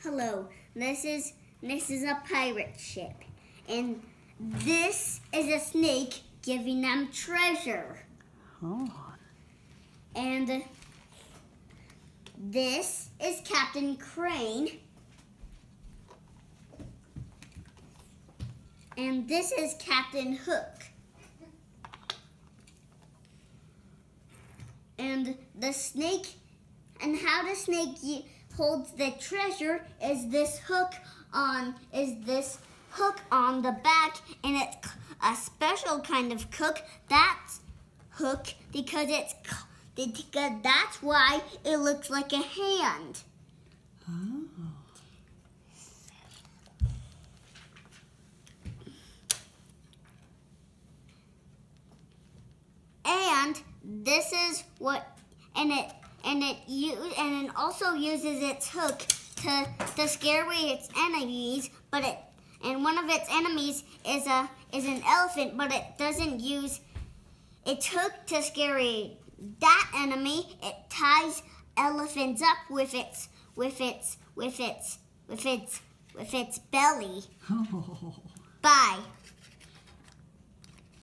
Hello, this is this is a pirate ship, and this is a snake giving them treasure. Oh. And this is Captain Crane. And this is Captain Hook. And the snake, and how the snake holds the treasure is this hook on, is this hook on the back, and it's a special kind of hook. That's hook because it's because that's why it looks like a hand. Oh. And this is what and it and it and it also uses its hook to to scare away its enemies, but it and one of its enemies is a is an elephant, but it doesn't use its hook to scare away that enemy. It ties elephants up with its with its with its with its with its belly. Bye.